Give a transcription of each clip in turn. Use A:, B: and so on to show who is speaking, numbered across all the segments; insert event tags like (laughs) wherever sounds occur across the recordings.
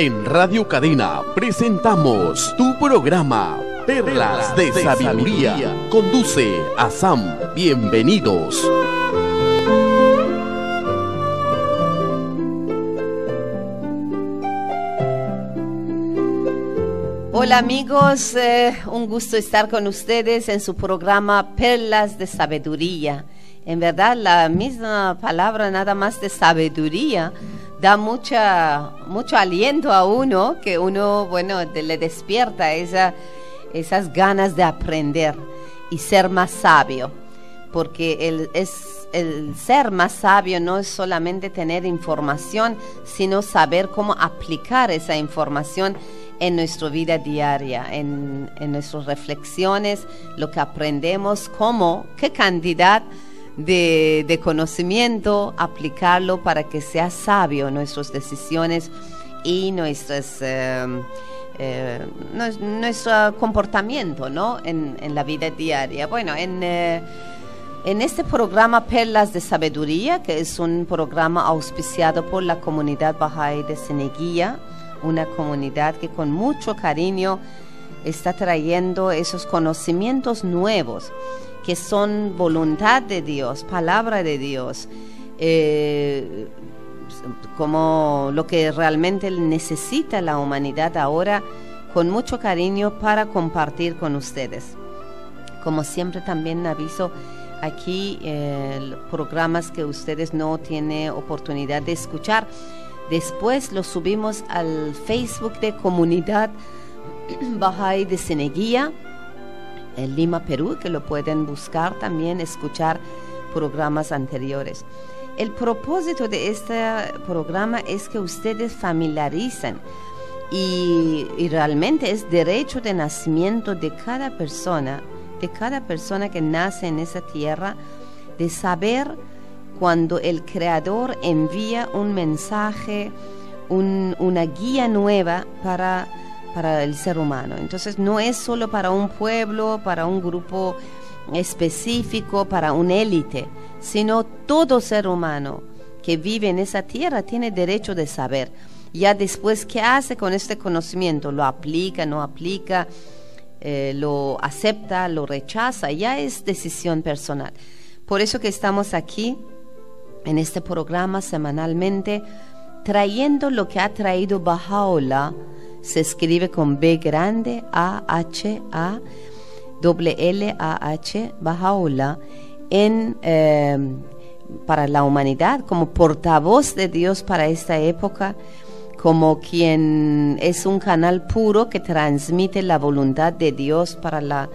A: En Radio Cadena presentamos tu programa Perlas de Sabiduría. Conduce a Sam. Bienvenidos.
B: Hola amigos, eh, un gusto estar con ustedes en su programa Perlas de Sabiduría. En verdad, la misma palabra nada más de sabiduría da mucha, mucho aliento a uno, que uno, bueno, le despierta esa, esas ganas de aprender y ser más sabio. Porque el, es, el ser más sabio no es solamente tener información, sino saber cómo aplicar esa información en nuestra vida diaria, en, en nuestras reflexiones, lo que aprendemos, cómo, qué cantidad de, conocimiento, aplicarlo para que sea sabio nuestras decisiones y nuestras, em, eh, nuestro comportamiento ¿no? en, la vida diaria. Bueno, en, eh, en este programa Perlas de Sabiduría, que es un programa auspiciado por la comunidad Bahá'í de Seneguía, una comunidad que con mucho cariño está trayendo esos conocimientos nuevos que son voluntad de Dios, palabra de Dios, eh, como lo que realmente necesita la humanidad ahora, con mucho cariño para compartir con ustedes. Como siempre también aviso aquí eh, programas que ustedes no tienen oportunidad de escuchar. Después los subimos al Facebook de Comunidad (clears throat) Bahá'í de Seneguía en Lima, Perú, que lo pueden buscar también, escuchar programas anteriores. El propósito de este programa es que ustedes familiaricen y, y, realmente es derecho de nacimiento de cada persona, de cada persona que nace en esa tierra, de saber cuando el Creador envía un mensaje, una guía nueva para para el ser humano. Entonces no es solo para un pueblo, para un grupo específico, para un élite, sino todo ser humano que vive en esa tierra tiene derecho de saber. Ya después, ¿qué hace con este conocimiento? ¿Lo aplica, no aplica? Eh, ¿Lo acepta, lo rechaza? Ya es decisión personal. Por eso que estamos aquí en este programa semanalmente trayendo lo que ha traído Bajaola se escribe con B grande, A, H, A, doble L, A, H, Bajaola, en, em, para la humanidad, como portavoz de Dios para esta época, como quien es un canal puro que transmite la voluntad de Dios para la,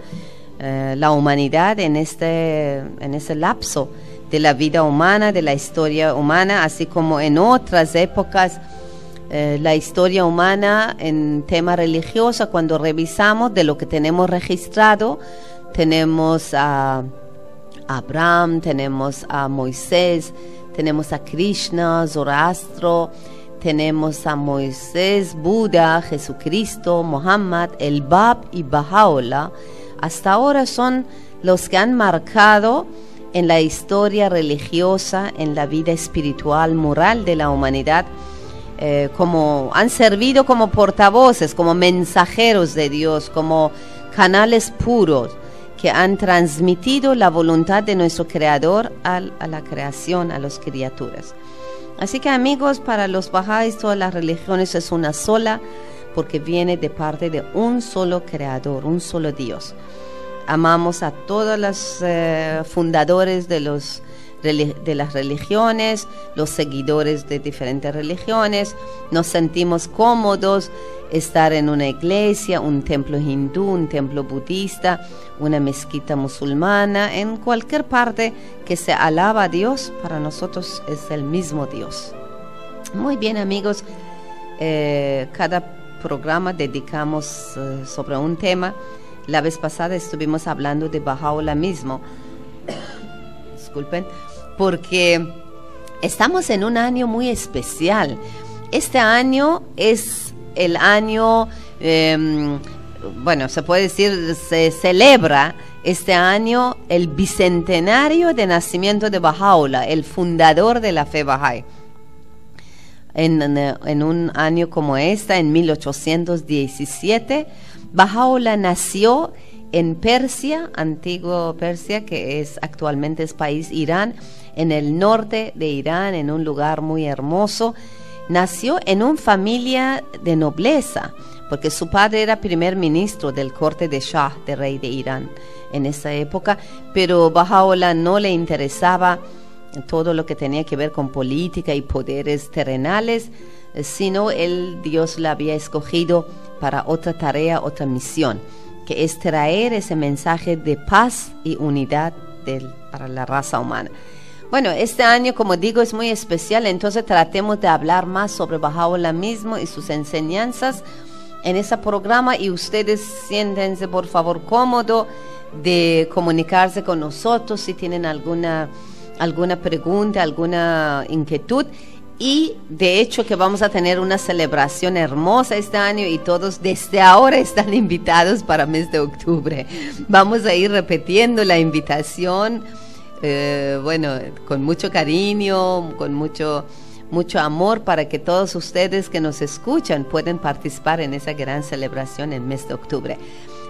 B: eh, la humanidad en este, en ese lapso de la vida humana, de la historia humana, así como en otras épocas eh, la historia humana en tema religioso, cuando revisamos de lo que tenemos registrado, tenemos a Abraham, tenemos a Moisés, tenemos a Krishna, Zoroastro, tenemos a Moisés, Buda, Jesucristo, Muhammad, el Bab y Baha'u'llah. Hasta ahora son los que han marcado en la historia religiosa, en la vida espiritual, moral de la humanidad, eh, como han servido como portavoces, como mensajeros de Dios, como canales puros que han transmitido la voluntad de nuestro Creador a, la creación, a las criaturas. Así que amigos, para los bajáis todas las religiones es una sola, porque viene de parte de un solo Creador, un solo Dios. Amamos a todos los eh, fundadores de los de las religiones, los seguidores de diferentes religiones, nos sentimos cómodos estar en una iglesia, un templo hindú, un templo budista, una mezquita musulmana, en cualquier parte que se alaba a Dios, para nosotros es el mismo Dios. Muy bien amigos, eh, cada programa dedicamos eh, sobre un tema. La vez pasada estuvimos hablando de Bahá'u'lláh mismo. (coughs) Disculpen porque estamos en un año muy especial. Este año es el año, em, bueno, se puede decir, se celebra este año el bicentenario de nacimiento de Bahá'u'lláh, el fundador de la fe Bahá'í. en, un año como esta, en 1817, Bahá'u'lláh nació en Persia, antiguo Persia, que es actualmente es país Irán, en el norte de Irán, en un lugar muy hermoso. Nació en una familia de nobleza, porque su padre era primer ministro del corte de Shah, de rey de Irán, en esa época, pero Bahá'u'lláh no le interesaba todo lo que tenía que ver con política y poderes terrenales, sino él, Dios la había escogido para otra tarea, otra misión, que es traer ese mensaje de paz y unidad para la raza humana. Bueno, este año, como digo, es muy especial, entonces tratemos de hablar más sobre Bahá'u'lláh mismo y sus enseñanzas en ese programa y ustedes siéntense por favor cómodo de comunicarse con nosotros si tienen alguna, alguna pregunta, alguna inquietud. Y de hecho que vamos a tener una celebración hermosa este año y todos desde ahora están (laughs) invitados para mes de octubre. Vamos a ir repitiendo la invitación eh, bueno, con mucho cariño, con mucho, mucho amor para que todos ustedes que nos escuchan puedan participar en esa gran celebración en mes de octubre.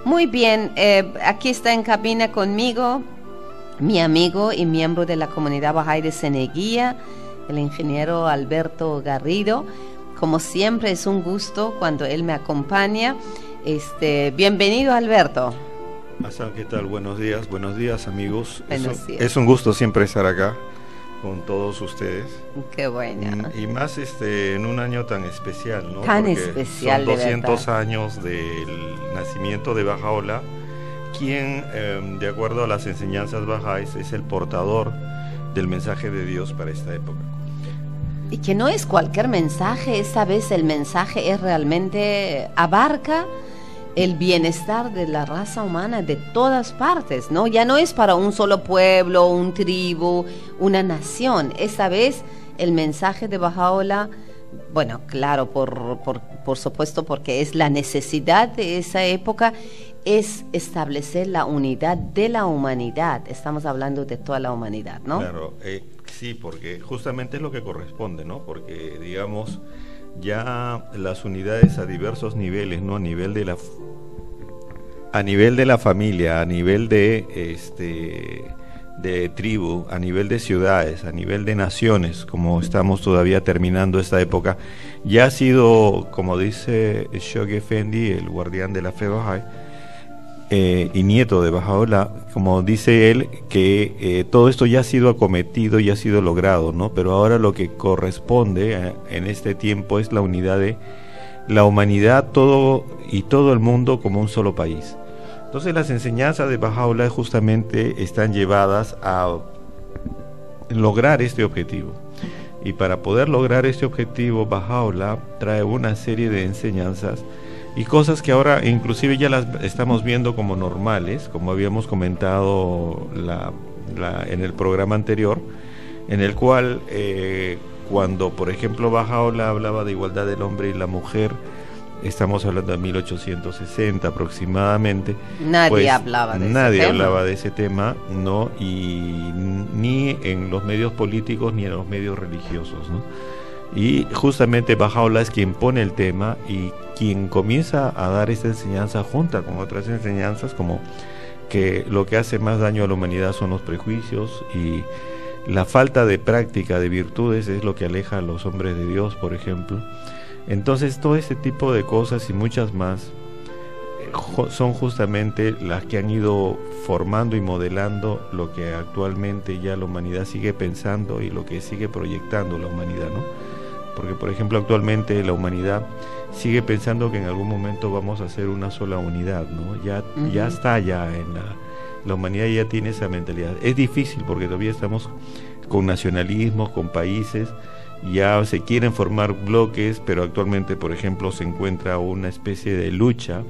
B: Muy bien, eh, aquí está en cabina conmigo mi amigo y miembro de la comunidad Bahá'í de Seneguía, el ingeniero Alberto Garrido. Como siempre es un gusto cuando él me acompaña. Este, bienvenido Alberto.
C: ¿Qué tal? Buenos días, buenos días amigos. es, un, gusto siempre estar acá con todos ustedes.
B: Qué bueno.
C: Y más este en un año tan especial, ¿no?
B: Tan especial.
C: Son 200 años del nacimiento de Bajaola, quien, em, de acuerdo a las enseñanzas bajáis, es el portador del mensaje de Dios para esta época.
B: Y que no es cualquier mensaje, esta vez el mensaje es realmente abarca el bienestar de la raza humana de todas partes, ¿no? Ya no es para un solo pueblo, un tribu, una nación. Esta vez el mensaje de Bajaola, bueno, claro, por, por, por supuesto, porque es la necesidad de esa época, es establecer la unidad de la humanidad. Estamos hablando de toda la humanidad, ¿no?
C: Claro, eh, sí, porque justamente es lo que corresponde, ¿no? Porque, digamos, ya las unidades a diversos niveles, ¿no? A nivel de la a nivel de la familia, a nivel de este de tribu, a nivel de ciudades, a nivel de naciones, como estamos todavía terminando esta época, ya ha sido, como dice Shoghi Fendi, el guardián de la fe Bahá'í, eh, y nieto de Bajaola, como dice él, que eh, todo esto ya ha sido acometido y ha sido logrado, ¿no? Pero ahora lo que corresponde eh, en este tiempo es la unidad de la humanidad todo y todo el mundo como un solo país. Entonces las enseñanzas de Bajaola justamente están llevadas a lograr este objetivo. Y para poder lograr este objetivo, Bajaola trae una serie de enseñanzas y cosas que ahora inclusive ya las estamos viendo como normales, como habíamos comentado en el programa anterior, en el cual eh, cuando por ejemplo Bajaola hablaba de igualdad del hombre y la mujer, estamos hablando de 1860 aproximadamente.
B: Nadie pues, hablaba de
C: nadie
B: ese
C: hablaba tema. de ese tema, ¿no? Y ni en los medios políticos ni en los medios religiosos, ¿no? Y justamente Bajaola es quien pone el tema y quien comienza a dar esta enseñanza junta con otras enseñanzas como que lo que hace más daño a la humanidad son los prejuicios y la falta de práctica de virtudes es lo que aleja a los hombres de Dios, por ejemplo. Entonces todo este tipo de cosas y muchas más eh, son justamente las que han ido formando y modelando lo que actualmente ya la humanidad sigue pensando y lo que sigue proyectando la humanidad, ¿no? Porque, por ejemplo, actualmente la humanidad sigue pensando que en algún momento vamos a ser una sola unidad, ¿no? Ya, ya está ya en la, la humanidad ya tiene esa mentalidad. Es difícil porque todavía estamos con nacionalismos, con países, ya se quieren formar bloques, pero actualmente, por ejemplo, se encuentra una especie de lucha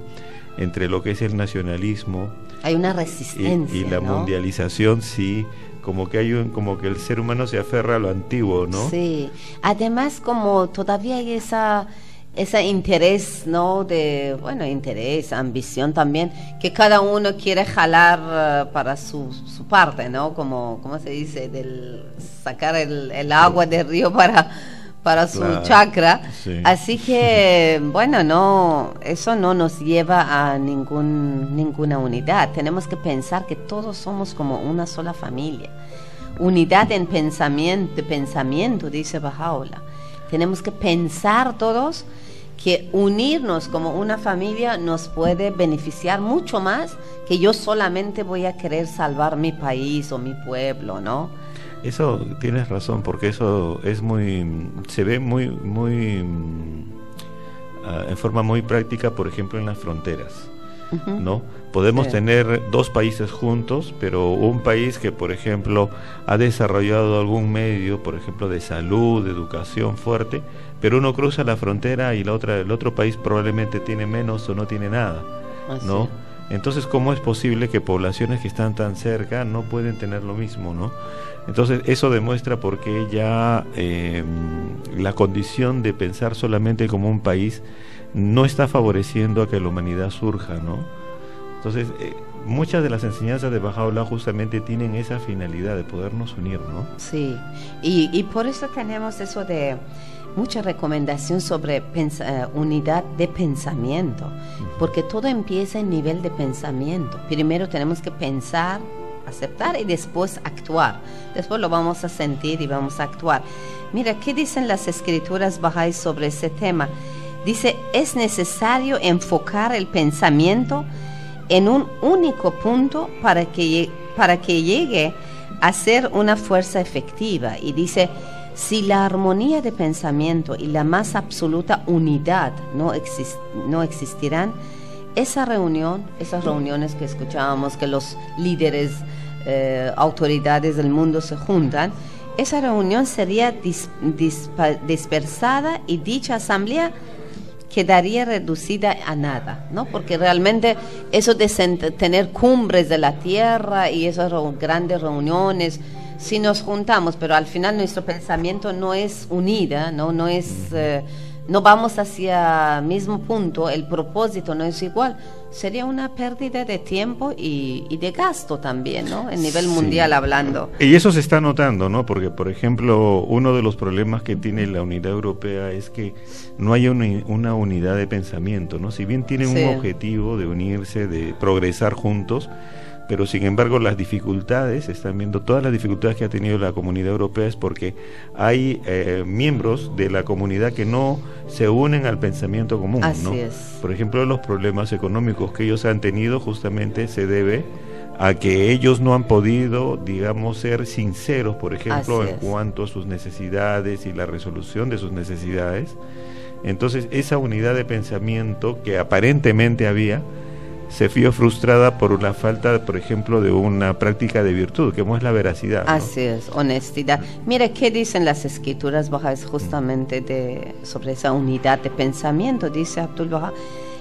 C: entre lo que es el nacionalismo.
B: Hay una resistencia.
C: Y, la mundialización, sí, como que hay un, como que el ser humano se aferra a lo antiguo, ¿no?
B: Sí. Además, como todavía hay esa ese interés, ¿no? De, bueno, interés, ambición también, que cada uno quiere jalar eh, para su, su parte, ¿no? Como, ¿cómo se dice? Del sacar el, el agua del río para, para su chakra. Así que, (laughs) bueno, no, eso no nos lleva a ningún, ninguna unidad. Tenemos que pensar que todos somos como una sola familia. Unidad en pensamiento, pensamiento dice Bajaola. Tenemos que pensar todos que unirnos como una familia nos puede beneficiar mucho más que yo solamente voy a querer salvar mi país o mi pueblo, ¿no?
C: Eso tienes razón, porque eso es muy, se ve muy, muy, ah, en forma muy práctica, por ejemplo, en las fronteras. ¿no? Podemos tener dos países juntos, pero un país que, por ejemplo, ha desarrollado algún medio, por ejemplo, de salud, de educación fuerte, pero uno cruza la frontera y la otra, el otro país probablemente tiene menos o no tiene nada, ¿no? Entonces, ¿cómo es posible que poblaciones que están tan cerca no pueden tener lo mismo, no? Entonces, eso demuestra por qué ya em, la condición de pensar solamente como un país no está favoreciendo a que la humanidad surja, ¿no? Entonces, eh, muchas de las enseñanzas de Bajaola justamente tienen esa finalidad de podernos unir, ¿no?
B: Sí, y, y por eso tenemos eso de mucha recomendación sobre eh, unidad de pensamiento, porque todo empieza en nivel de pensamiento. Primero tenemos que pensar, aceptar y después actuar. Después lo vamos a sentir y vamos a actuar. Mira, ¿qué dicen las escrituras bajáis sobre ese tema? Dice, es necesario enfocar el pensamiento en un único punto para que, para que llegue a ser una fuerza efectiva. Y dice, si la armonía de pensamiento y la más absoluta unidad no, no existirán, esa reunión, esas reuniones que escuchábamos, que los líderes, eh, autoridades del mundo se juntan, esa reunión sería dispersada y dicha asamblea quedaría reducida a nada, ¿no? Porque realmente eso de tener cumbres de la tierra y esas grandes reuniones, si nos juntamos, pero al final nuestro pensamiento no es unida, no, no es, eh, no vamos hacia el mismo punto, el propósito no es igual, sería una pérdida de tiempo y, de gasto también, ¿no? En nivel mundial hablando.
C: Y eso se está notando, ¿no? Porque, por ejemplo, uno de los problemas que tiene la unidad europea es que no hay una, unidad de pensamiento, ¿no? Si bien tienen un objetivo de unirse, de progresar juntos, pero sin embargo las dificultades, están viendo todas las dificultades que ha tenido la comunidad europea es porque hay eh, miembros de la comunidad que no se unen al pensamiento común. ¿no? Por ejemplo, los problemas económicos que ellos han tenido justamente se debe a que ellos no han podido, digamos, ser sinceros, por ejemplo, en cuanto a sus necesidades y la resolución de sus necesidades. Entonces, esa unidad de pensamiento que aparentemente había, se vio frustrada por una falta, por ejemplo, de una práctica de virtud, que es la veracidad.
B: Así es, honestidad. Mira, ¿qué dicen las escrituras bajas justamente de, sobre esa unidad de pensamiento? Dice Abdul Baha,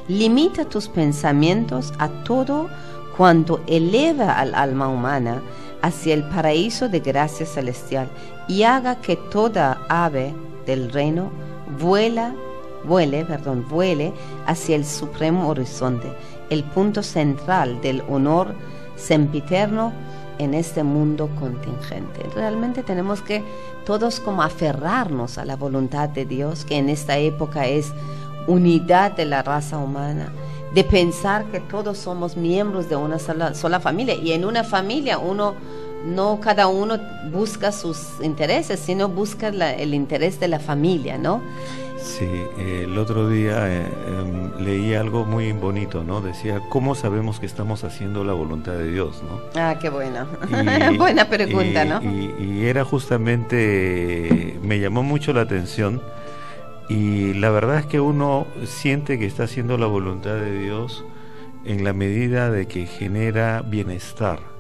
B: limita tus pensamientos a todo cuanto eleva al alma humana hacia el paraíso de gracia celestial y haga que toda ave del reino vuela, vuele, perdón, vuele hacia el supremo horizonte el punto central del honor sempiterno en este mundo contingente. Realmente tenemos que todos como aferrarnos a la voluntad de Dios, que en esta época es unidad de la raza humana, de pensar que todos somos miembros de una sola, familia y en una familia uno no cada uno busca sus intereses, sino busca el interés de la familia, ¿no?
C: Sí, el otro día eh, em, leí algo muy bonito, ¿no? Decía, ¿cómo sabemos que estamos haciendo la voluntad de Dios, ¿no?
B: Ah, qué bueno. (laughs) Buena pregunta, ¿no?
C: Y, era justamente, me llamó mucho la atención y la verdad es que uno siente que está haciendo la voluntad de Dios en la medida de que genera bienestar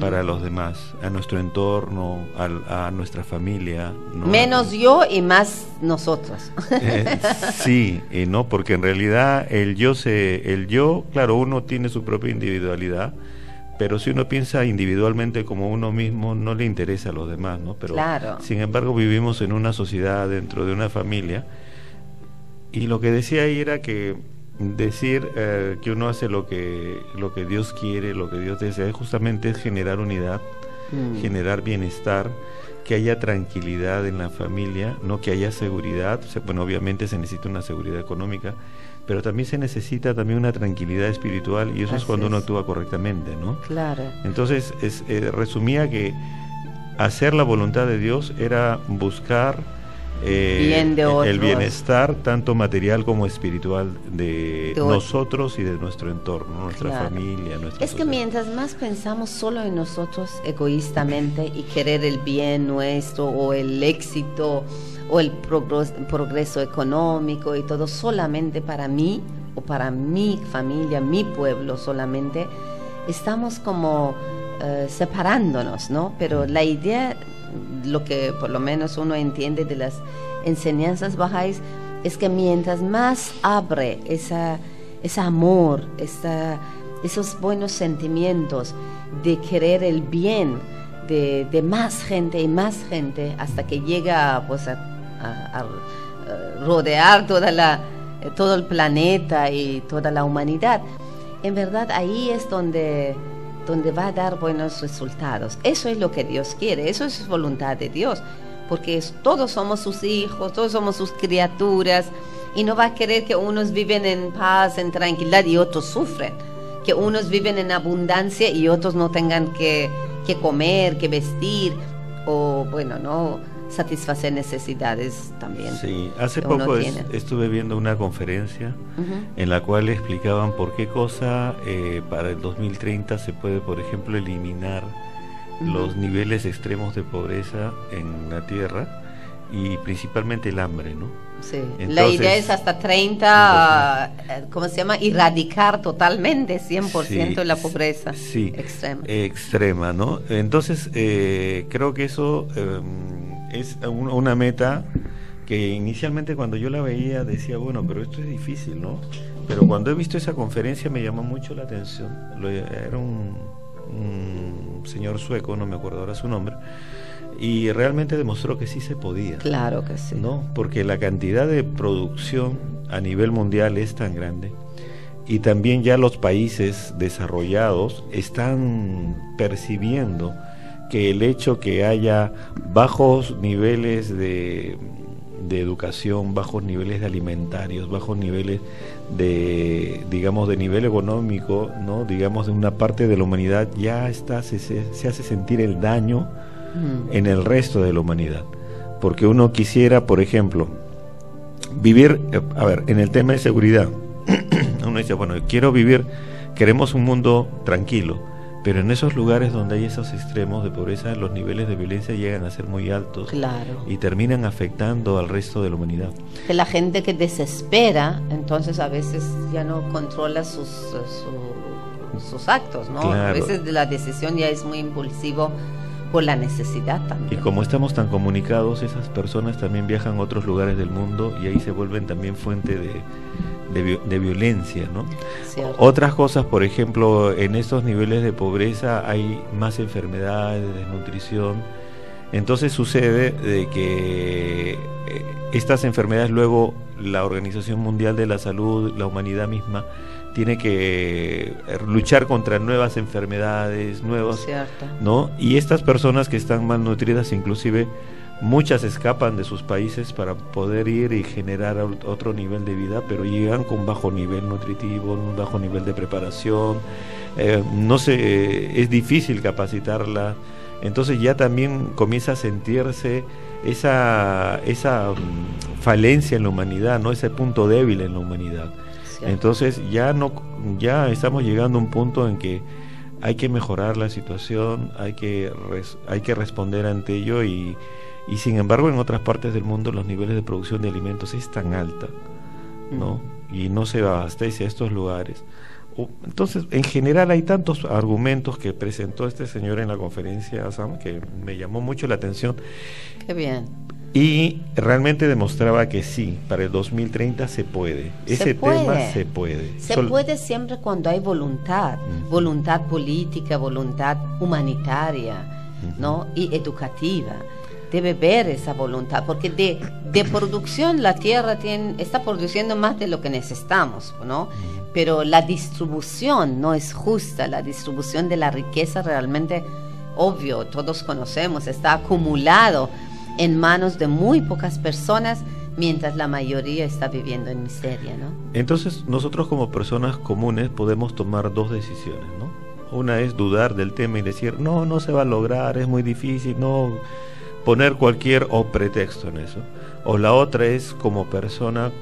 C: para los demás, a nuestro entorno, a, nuestra familia.
B: Menos yo y más nosotros.
C: Eh, sí, y no, porque en realidad el yo se, el yo, claro, uno tiene su propia individualidad, pero si uno piensa individualmente como uno mismo, no le interesa a los demás, ¿no? Pero sin embargo vivimos en una sociedad dentro de una familia y lo que decía ahí era que decir eh, que uno hace lo que, lo que Dios quiere, lo que Dios desea, justamente es generar unidad, mm. generar bienestar que haya tranquilidad en la familia, no que haya seguridad, bueno, obviamente se necesita una seguridad económica, pero también se necesita también una tranquilidad espiritual y eso es cuando uno actúa correctamente, ¿no?
B: Claro.
C: Entonces, es, eh, resumía que hacer la voluntad de Dios era buscar eh, el bienestar tanto material como espiritual de, nosotros y de nuestro entorno, nuestra familia, nuestra
B: Es que mientras más pensamos solo en nosotros egoístamente y querer el bien nuestro o el éxito o el progreso económico y todo solamente para mí o para mi familia, mi pueblo solamente, estamos como eh, separándonos, ¿no? Pero la idea lo que por lo menos uno entiende de las enseñanzas bajáis es que mientras más abre esa, ese amor, esos buenos sentimientos de querer el bien de, más gente y más gente hasta que llega pues, a, rodear toda la, todo el planeta y toda la humanidad, en verdad ahí es donde donde va a dar buenos resultados. Eso es lo que Dios quiere, eso es voluntad de Dios, porque todos somos sus hijos, todos somos sus criaturas, y no va a querer que unos viven en paz, en tranquilidad y otros sufren, que unos viven en abundancia y otros no tengan que, que comer, que vestir, o bueno, no satisfacer necesidades también.
C: Sí, hace poco estuve viendo una conferencia en la cual explicaban por qué cosa eh, para el 2030 se puede, por ejemplo, eliminar los niveles extremos de pobreza en la Tierra y principalmente el hambre, ¿no?
B: Sí, la idea es hasta 30, eh, ¿cómo se llama? Erradicar totalmente 100% la pobreza
C: sí, extrema. Extrema, ¿no? Entonces, eh, creo que eso... Em, es una meta que inicialmente cuando yo la veía decía, bueno, pero esto es difícil, ¿no? Pero cuando he visto esa conferencia me llamó mucho la atención. Era un, señor sueco, no me acuerdo ahora su nombre, y realmente demostró que sí se podía.
B: Claro que sí.
C: ¿no? Porque la cantidad de producción a nivel mundial es tan grande y también ya los países desarrollados están percibiendo que el hecho que haya bajos niveles de, educación, bajos niveles de alimentarios, bajos niveles de, digamos, de nivel económico, ¿no? digamos, de una parte de la humanidad, ya está, se, se, hace sentir el daño mm. en el resto de la humanidad. Porque uno quisiera, por ejemplo, vivir, eh, a ver, en el tema de seguridad, (clears throat) uno dice, bueno, quiero vivir, queremos un mundo tranquilo, pero en esos lugares donde hay esos extremos de pobreza, los niveles de violencia llegan a ser muy altos
B: claro.
C: y terminan afectando al resto de la humanidad.
B: Que la gente que desespera, entonces a veces ya no controla sus, sus actos, ¿no? A veces la decisión ya es muy impulsivo por la necesidad también.
C: Y como estamos tan comunicados, esas personas también viajan a otros lugares del mundo y ahí se vuelven también fuente de de, violencia, ¿no? Otras cosas, por ejemplo, en estos niveles de pobreza hay más enfermedades, desnutrición. Entonces sucede de que eh, estas enfermedades luego la Organización Mundial de la Salud, la humanidad misma, tiene que eh, luchar contra nuevas enfermedades, nuevas, ¿no? Y estas personas que están malnutridas inclusive Muchas escapan de sus países para poder ir y generar otro nivel de vida, pero llegan con bajo nivel nutritivo, un bajo nivel de preparación. Eh, no sé, es difícil capacitarla. Entonces ya también comienza a sentirse esa, esa mm, falencia en la humanidad, ¿no? ese punto débil en la humanidad. Entonces ya no ya estamos llegando a un punto en que hay que mejorar la situación, hay que hay que responder ante ello y y sin embargo en otras partes del mundo los niveles de producción de alimentos es tan alta, ¿no? Y no se abastece a estos lugares. Entonces, en general hay tantos argumentos que presentó este señor en la conferencia Sam que me llamó mucho la atención.
B: Qué bien.
C: Y realmente demostraba que sí, para el 2030 se puede. Ese tema se puede.
B: Se puede siempre cuando hay voluntad, voluntad política, voluntad humanitaria, ¿no? Y educativa debe ver esa voluntad, porque de, de producción la tierra tiene, está produciendo más de lo que necesitamos, ¿no? Pero la distribución no es justa, la distribución de la riqueza realmente obvio, todos conocemos, está acumulado en manos de muy pocas personas mientras la mayoría está viviendo en miseria, ¿no?
C: Entonces, nosotros como personas comunes podemos tomar dos decisiones, ¿no? Una es dudar del tema y decir, no, no se va a lograr, es muy difícil, no poner cualquier o pretexto en eso. O la otra es como persona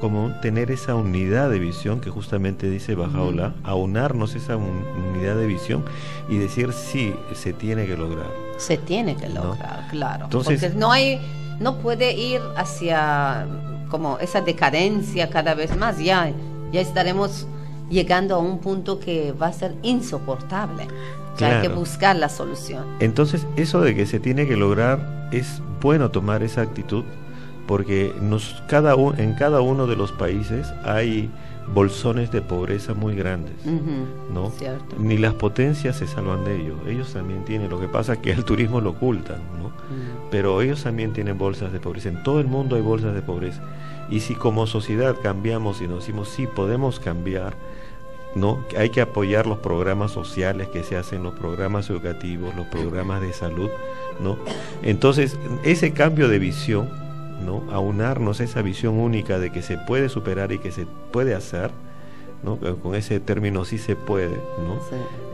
C: como tener esa unidad de visión que justamente dice Bajaola, aunarnos esa unidad de visión y decir sí, se tiene que lograr.
B: Se tiene que lograr, claro. Entonces, Porque no hay, no puede ir hacia como esa decadencia cada vez más, ya, ya estaremos llegando a un punto que va a ser insoportable. Hay que buscar la solución.
C: Entonces, eso de que se tiene que lograr, es bueno tomar esa actitud porque nos, cada en cada uno de los países hay bolsones de pobreza muy grandes, ¿no? Ni las potencias se salvan de ellos, ellos también tienen, lo que pasa es que el turismo lo ocultan, ¿no? Mm. Pero ellos también tienen bolsas de pobreza, en todo el mundo hay bolsas de pobreza. Y si como sociedad cambiamos y nos decimos, sí, podemos cambiar, ¿no? Hay que apoyar los programas sociales que se hacen, los programas educativos, los programas de salud, ¿no? Entonces, ese cambio de visión ¿no? aunarnos esa visión única de que se puede superar y que se puede hacer, ¿no? con ese término sí se puede, ¿no?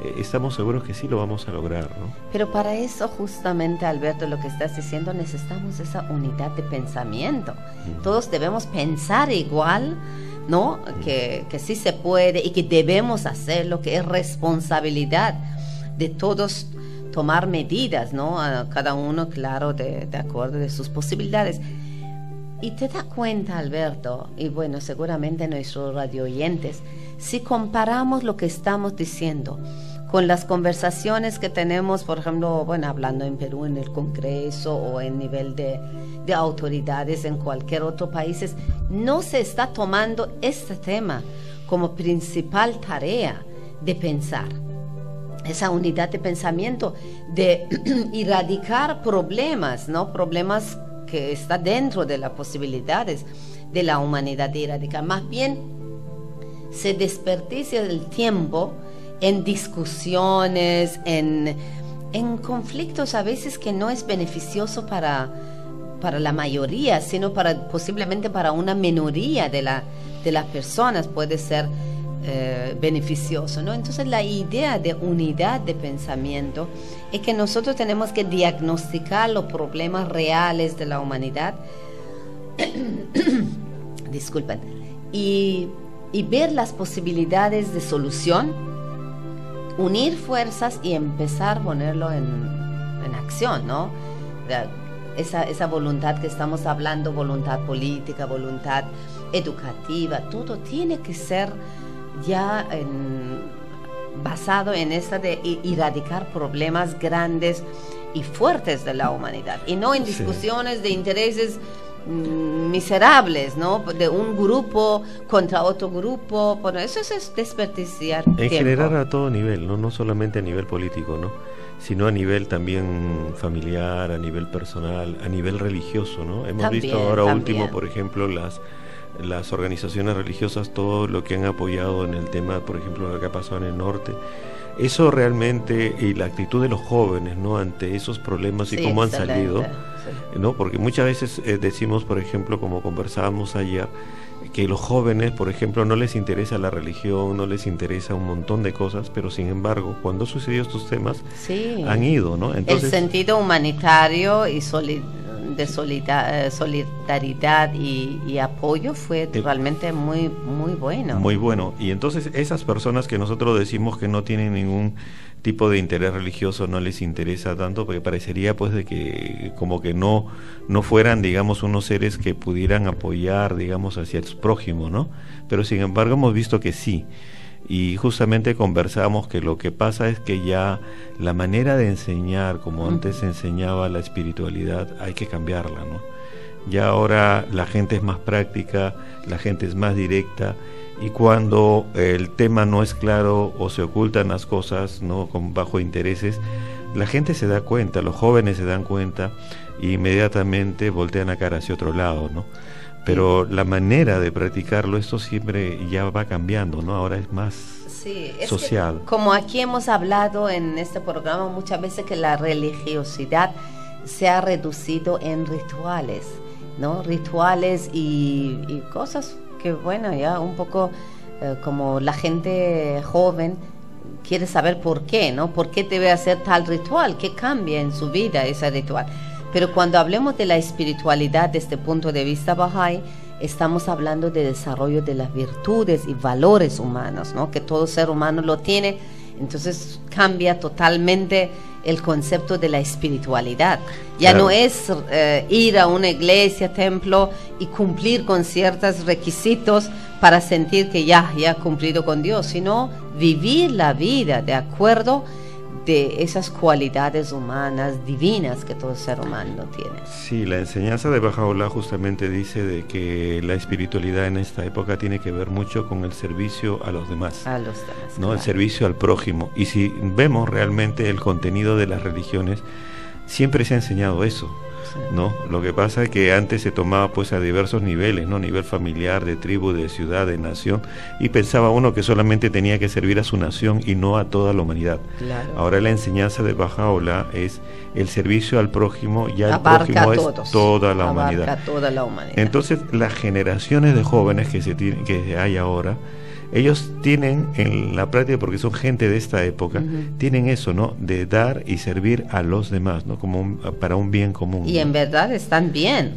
C: Eh, estamos seguros que sí lo vamos a lograr. ¿no?
B: Pero para eso justamente, Alberto, lo que estás diciendo, necesitamos esa unidad de pensamiento. Todos debemos pensar igual. ¿No? que, que sí se puede y que debemos hacerlo, que es responsabilidad de todos tomar medidas, ¿no? A cada uno, claro, de, de acuerdo de sus posibilidades. Y te das cuenta, Alberto, y bueno, seguramente nuestros radio oyentes, si comparamos lo que estamos diciendo con las conversaciones que tenemos, por ejemplo, bueno, hablando en Perú en el Congreso o en nivel de, de autoridades en cualquier otro país, no se está tomando este tema como principal tarea de pensar esa unidad de pensamiento, de (clears throat) erradicar problemas, ¿no? Problemas que está dentro de las posibilidades de la humanidad de erradicar. Más bien se desperdicia el tiempo en discusiones, en, en conflictos a veces que no es beneficioso para, para la mayoría, sino para posiblemente para una minoría de, la, de las personas puede ser eh, beneficioso. ¿no? Entonces la idea de unidad de pensamiento es que nosotros tenemos que diagnosticar los problemas reales de la humanidad, (coughs) disculpen, y, ver las posibilidades de solución, unir fuerzas y empezar a ponerlo en, en acción, ¿no? Esa, esa voluntad que estamos hablando, voluntad política, voluntad educativa, todo tiene que ser ya basado en esta de erradicar problemas grandes y fuertes de la humanidad y no en discusiones de intereses miserables, ¿no? De un grupo contra otro grupo, bueno, eso es desperdiciar.
C: En general a todo nivel, ¿no? No solamente a nivel político, ¿no? Sino a nivel también familiar, a nivel personal, a nivel religioso, ¿no? Hemos visto ahora último, por ejemplo, las las organizaciones religiosas, todo lo que han apoyado en el tema, por ejemplo, lo que ha pasado en el norte. Eso realmente, y la actitud de los jóvenes, ¿no? Ante esos problemas y cómo han salido, ¿no? Porque muchas veces eh, decimos, por ejemplo, como conversábamos ayer, que los jóvenes, por ejemplo, no les interesa la religión, no les interesa un montón de cosas, pero sin embargo, cuando sucedió estos temas, han ido, ¿no?
B: Entonces, el sentido humanitario y solidario de eh, solidaridad y, apoyo fue eh, realmente muy, muy bueno.
C: Muy bueno. Y entonces esas personas que nosotros decimos que no tienen ningún tipo de interés religioso no les interesa tanto porque parecería pues de que como que no no fueran digamos unos seres que pudieran apoyar digamos hacia el prójimo no pero sin embargo hemos visto que sí y justamente conversamos que lo que pasa es que ya la manera de enseñar, como antes se enseñaba la espiritualidad, hay que cambiarla, ¿no? Ya ahora la gente es más práctica, la gente es más directa y cuando el tema no es claro o se ocultan las cosas, ¿no? Con bajo intereses, la gente se da cuenta, los jóvenes se dan cuenta e inmediatamente voltean a cara hacia otro lado, ¿no? Pero la manera de practicarlo, esto siempre ya va cambiando, ¿no? Ahora es más social.
B: como aquí hemos hablado en este programa muchas veces que la religiosidad se ha reducido en rituales, ¿no? Rituales y, cosas que, bueno, ya un poco eh, como la gente joven quiere saber por qué, ¿no? ¿Por qué debe hacer tal ritual? ¿Qué cambia en su vida ese ritual? Pero cuando hablemos de la espiritualidad desde este punto de vista Bahá'í, estamos hablando de desarrollo de las virtudes y valores humanos, ¿no? Que todo ser humano lo tiene. Entonces cambia totalmente el concepto de la espiritualidad. Ya no es eh, ir a una iglesia, templo y cumplir con ciertos requisitos para sentir que ya, ya he cumplido con Dios, sino vivir la vida de acuerdo de esas cualidades humanas divinas que todo ser humano tiene.
C: Sí, la enseñanza de Bajaola justamente dice de que la espiritualidad en esta época tiene que ver mucho con el servicio a los demás.
B: A los demás.
C: ¿no? El servicio al prójimo. Y si vemos realmente el contenido de las religiones, siempre se ha enseñado eso. ¿No? Lo que pasa es que antes se tomaba pues a diversos niveles, ¿no? Nivel familiar, de tribu, de ciudad, de nación, y pensaba uno que solamente tenía que servir a su nación y no a toda la humanidad. Ahora la enseñanza de Bajaola es el servicio al prójimo, ya el prójimo es toda la, humanidad.
B: toda la humanidad.
C: Entonces las generaciones de jóvenes que, se que hay ahora, ellos tienen en la práctica, porque son gente de esta época, tienen eso, ¿no? De dar y servir a los demás, ¿no? Como para un bien común.
B: Y en verdad están bien,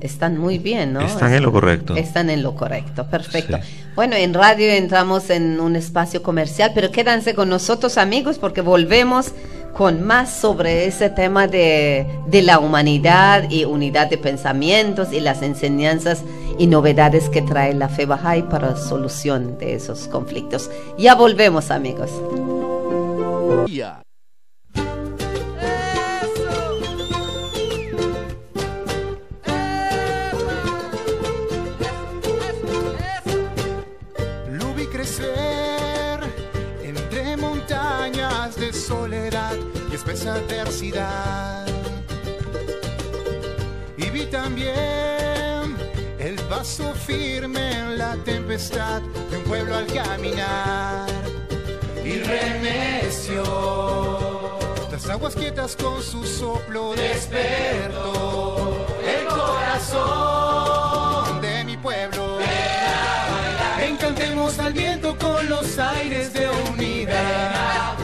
B: están muy bien, ¿no?
C: Están en lo correcto.
B: Están en lo correcto, perfecto. Bueno, en radio entramos en un espacio comercial, pero quédanse con nosotros amigos porque volvemos con más sobre ese tema de, de, la humanidad y unidad de pensamientos y las enseñanzas y novedades que trae la fe Bahá'í para solución de esos conflictos. Ya volvemos amigos.
D: adversidad. Y vi también paso firme en la tempestad de un pueblo al caminar. Y remeció las aguas quietas con su soplo despertó el corazón de mi pueblo. Encantemos al viento con los aires de unidad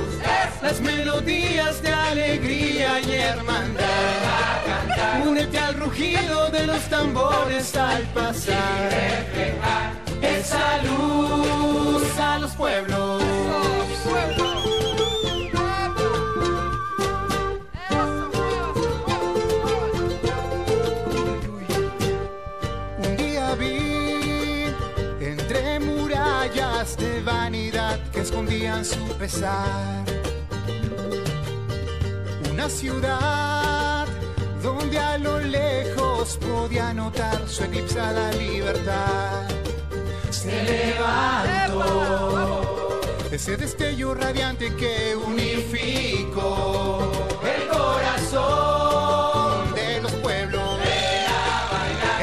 D: las melodías de alegría y hermandad. Únete al rugido de los tambores al pasar. Esa luz a los pueblos. Un día vi entre murallas de vanidad que escondían su pesar una ciudad donde a lo lejos podía notar su eclipsada libertad. Se levantó ese destello radiante que unificó el corazón de los pueblos.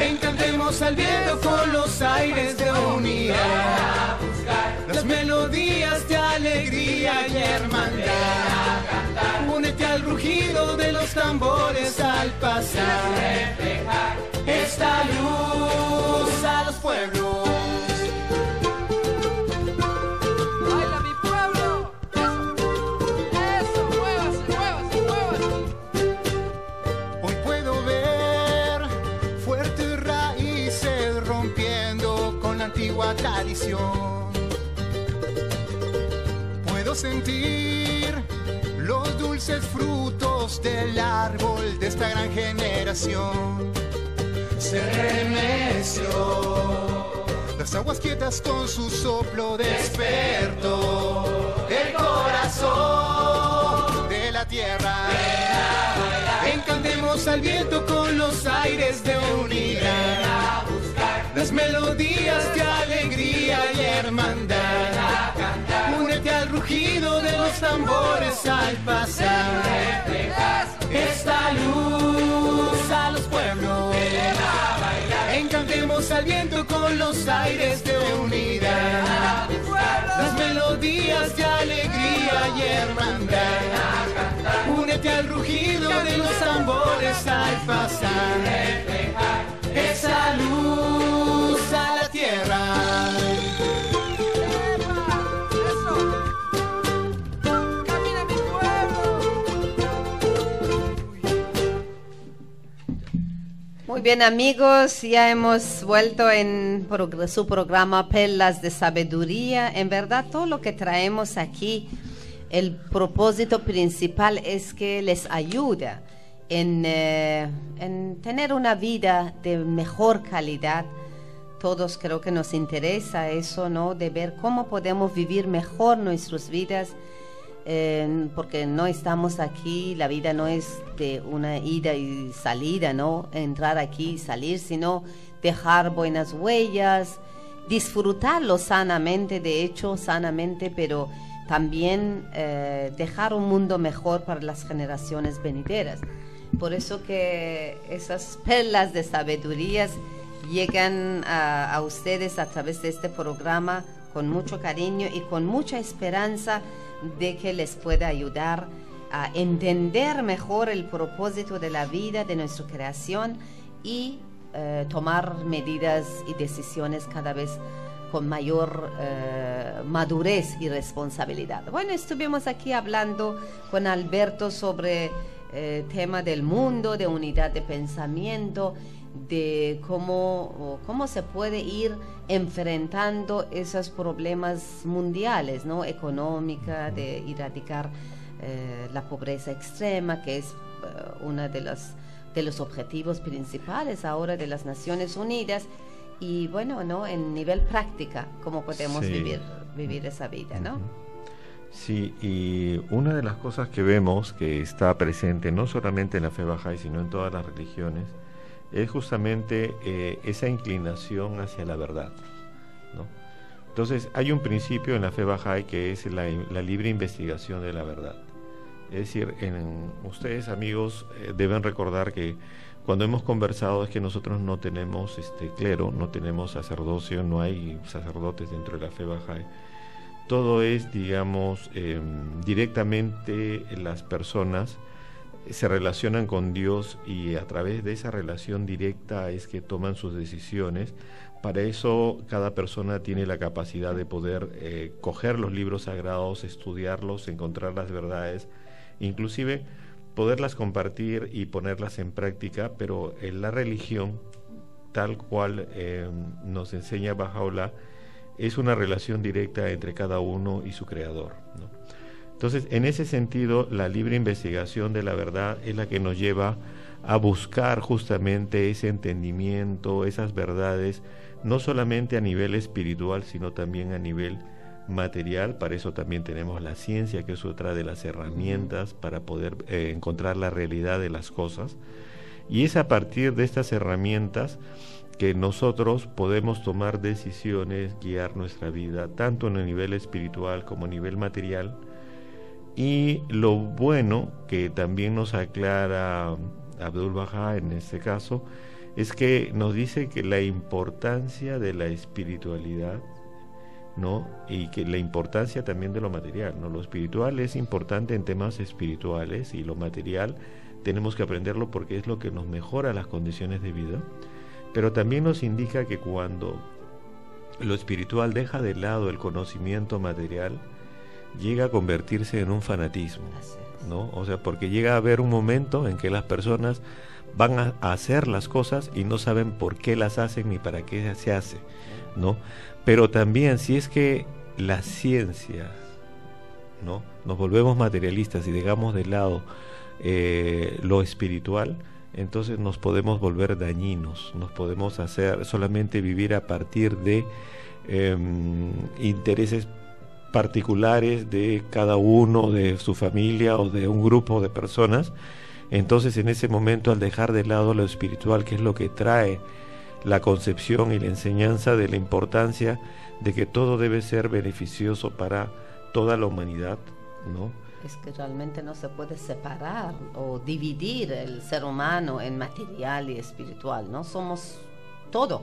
D: Encantemos al viento con los aires de unidad, las melodías de alegría y hermandad rugido de los tambores al pasar. Esta luz a los pueblos.
E: ¡Baila mi pueblo! ¡Eso! ¡Eso!
D: Hoy puedo ver fuertes raíces rompiendo con la antigua tradición. Puedo sentir dulces frutos del árbol de esta gran generación. Se remeció, las aguas quietas con su soplo despertó el corazón de la tierra. Encantemos al viento con los aires de unidad, tambores al pasar. Esta luz a los pueblos. Encantemos al viento con los aires de unidad. Las melodías de alegría y hermandad. Únete al rugido de los tambores al pasar. Esa luz a la tierra.
B: Muy bien amigos, ya hemos vuelto en su programa Perlas de Sabiduría. En verdad todo lo que traemos aquí, el propósito principal es que les ayuda en, eh, en tener una vida de mejor calidad. Todos creo que nos interesa eso, ¿no? De ver cómo podemos vivir mejor nuestras vidas eh, porque no estamos aquí, la vida no es de una ida y salida, ¿no? Entrar aquí y salir, sino dejar buenas huellas, disfrutarlo sanamente, de hecho, sanamente, pero también eh, dejar un mundo mejor para las generaciones venideras. Por eso que esas perlas de sabidurías llegan a, a ustedes a través de este programa con mucho cariño y con mucha esperanza de que les pueda ayudar a entender mejor el propósito de la vida, de nuestra creación y eh, tomar medidas y decisiones cada vez con mayor eh, madurez y responsabilidad. Bueno, estuvimos aquí hablando con Alberto sobre el tema del mundo, de unidad de pensamiento, de cómo, cómo se puede ir enfrentando esos problemas mundiales, ¿no? Económica, de erradicar eh, la pobreza extrema, que es eh, una de las de los objetivos principales ahora de las Naciones Unidas y bueno, ¿no? En nivel práctica, cómo podemos
C: Sí.
B: vivir vivir esa vida, ¿no?
C: Sí, y una de las cosas que vemos que está presente no solamente en la fe bahá'í, sino en todas las religiones, es justamente eh, esa inclinación hacia la verdad. ¿no? Entonces, hay un principio en la fe bahá'í que es la, libre investigación de la verdad. Es decir, ustedes amigos eh, deben recordar que cuando hemos conversado es que nosotros no tenemos este clero, no tenemos sacerdocio, no hay sacerdotes dentro de la fe bahá'í todo es, digamos, eh, directamente las personas se relacionan con Dios y a través de esa relación directa es que toman sus decisiones. Para eso cada persona tiene la capacidad de poder eh, coger los libros sagrados, estudiarlos, encontrar las verdades, inclusive poderlas compartir y ponerlas en práctica, pero en la religión, tal cual eh, nos enseña Bajaola, es una relación directa entre cada uno y su creador. Entonces, en ese sentido, la libre investigación de la verdad es la que nos lleva a buscar justamente ese entendimiento, esas verdades, no solamente a nivel espiritual, sino también a nivel material. Para eso también tenemos la ciencia, que es otra de las herramientas para poder eh, encontrar la realidad de las cosas. Y es a partir de estas herramientas que nosotros podemos tomar decisiones, guiar nuestra vida, tanto en el nivel espiritual como a nivel material. Y lo bueno que también nos aclara Abdul Baha en este caso, es que nos dice que la importancia de la espiritualidad, ¿no? Y que la importancia también de lo material, ¿no? Lo espiritual es importante en temas espirituales y lo material tenemos que aprenderlo porque es lo que nos mejora las condiciones de vida pero también nos indica que cuando lo espiritual deja de lado el conocimiento material, llega a convertirse en un fanatismo, ¿no? O sea, porque llega a haber un momento en que las personas van a hacer las cosas y no saben por qué las hacen ni para qué se hace, ¿no? Pero también si es que la ciencia, ¿no? Nos volvemos materialistas y dejamos de lado eh, lo espiritual, entonces nos podemos volver dañinos, nos podemos hacer solamente vivir a partir de eh, intereses particulares de cada uno, de su familia o de un grupo de personas. Entonces en ese momento al dejar de lado lo espiritual, que es lo que trae la concepción y la enseñanza de la importancia de que todo debe ser beneficioso para toda la humanidad, ¿no?
B: Es que realmente no se puede separar o dividir el ser humano en material y espiritual, ¿no? Somos todo.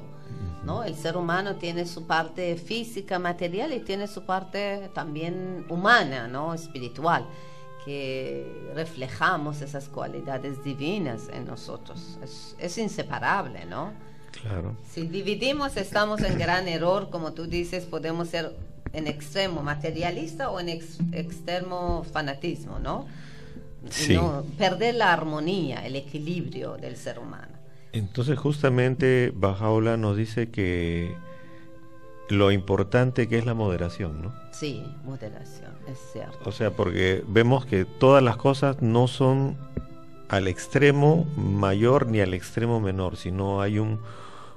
B: ¿no? El ser humano tiene su parte física, material y tiene su parte también humana, ¿no? espiritual, que reflejamos esas cualidades divinas en nosotros. Es, es inseparable, ¿no?
C: Claro.
B: Si dividimos estamos en gran error, como tú dices, podemos ser en extremo materialista o en ex- extremo fanatismo, ¿no?
C: Sí.
B: no- perder la armonía, el equilibrio del ser humano.
C: Entonces justamente Bajaola nos dice que lo importante que es la moderación, ¿no?
B: Sí, moderación, es cierto.
C: O sea, porque vemos que todas las cosas no son al extremo mayor ni al extremo menor, sino hay un